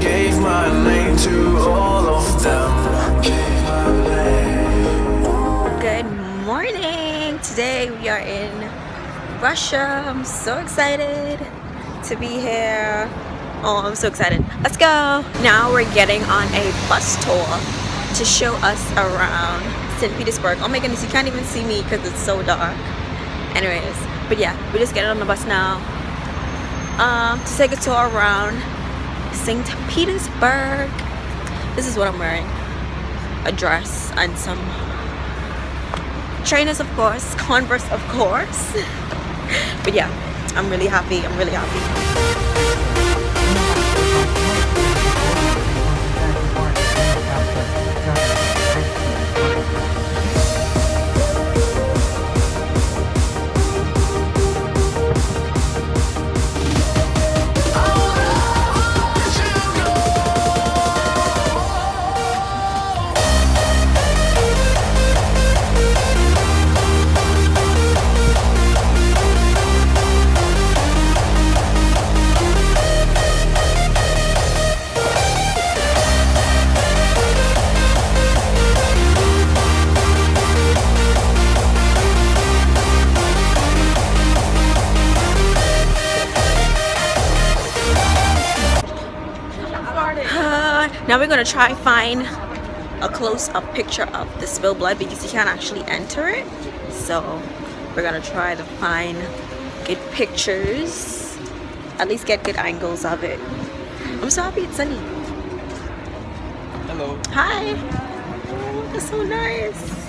Gave my name to all of them Good morning! Today we are in Russia. I'm so excited to be here. Oh, I'm so excited. Let's go! Now we're getting on a bus tour to show us around St. Petersburg. Oh my goodness, you can't even see me because it's so dark. Anyways, but yeah, we're just getting on the bus now um, to take a tour around St. Petersburg. This is what I'm wearing. A dress and some trainers of course, Converse of course. but yeah, I'm really happy. I'm really happy. Now we're gonna try find a close-up picture of the spilled blood because you can't actually enter it. So we're gonna try to find good pictures. At least get good angles of it. I'm so happy it's sunny. Hello. hi. That's so nice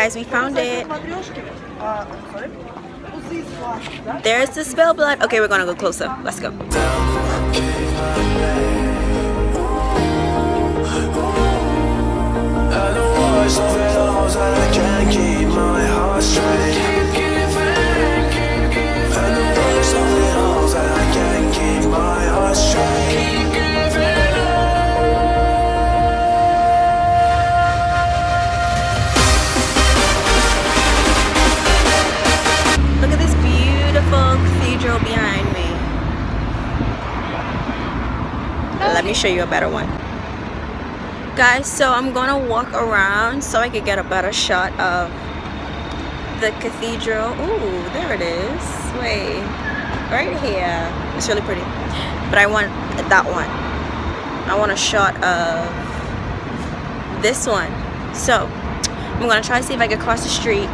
guys we found it. There's the spilled blood. Okay we're gonna go closer. Let's go Let me show you a better one. Guys, so I'm gonna walk around so I could get a better shot of the cathedral. Ooh, there it is. Wait, right here. It's really pretty. But I want that one. I want a shot of this one. So, I'm gonna try to see if I can cross the street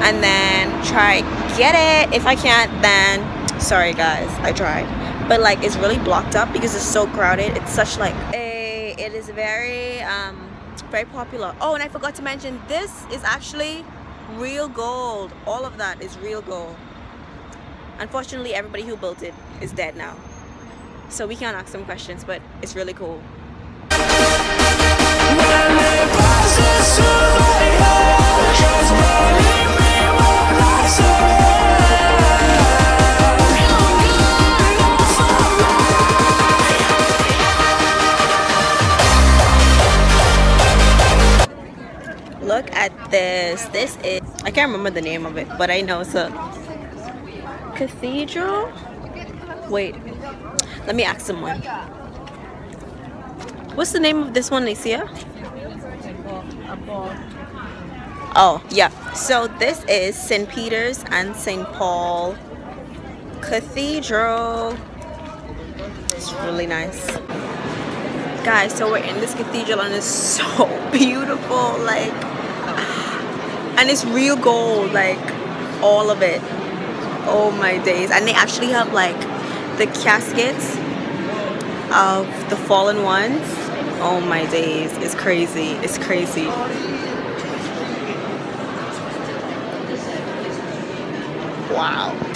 and then try get it if i can't then sorry guys i tried but like it's really blocked up because it's so crowded. It's such like a it is very um very popular. Oh and i forgot to mention this is actually real gold. All of that is real gold. Unfortunately everybody who built it is dead now. So we can't ask them questions but it's really cool this. Is, I can't remember the name of it, but I know it's a cathedral. Wait, let me ask someone. What's the name of this one, Nacia? Oh, yeah. So this is St. Peter's and St. Paul Cathedral. It's really nice. Guys, so we're in this cathedral and it's so beautiful. Like, and it's real gold. Like, all of it. Oh my days. And they actually have like the caskets of the fallen ones. Oh my days. It's crazy. It's crazy. Wow.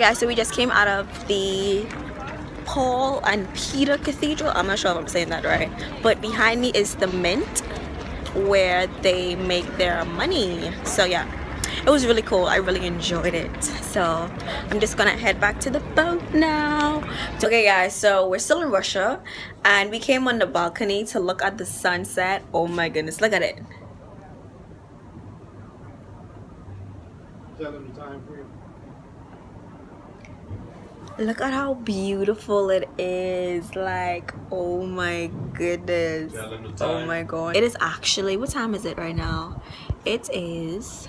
Guys so we just came out of the paul and peter cathedral. I'm not sure if i'm saying that right. But behind me is the mint where they make their money. So yeah. It was really cool. I really enjoyed it. So i'm just gonna head back to the boat now. Okay guys so we're still in russia and we came on the balcony to look at the sunset. Oh my goodness look at it look at how beautiful it is. Like oh my goodness. Oh my god. It is actually what time is it right now? It is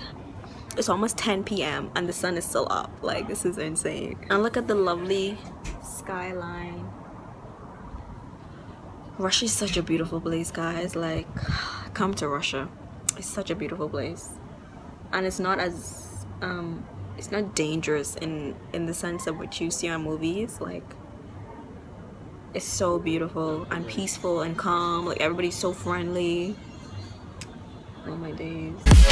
it's almost 10 p.m and the sun is still up. Like this is insane. And look at the lovely skyline. Russia is such a beautiful place guys. Like come to russia. It's such a beautiful place. And it's not as um it's not dangerous in in the sense of what you see on movies like it's so beautiful and peaceful and calm like everybody's so friendly. Oh my days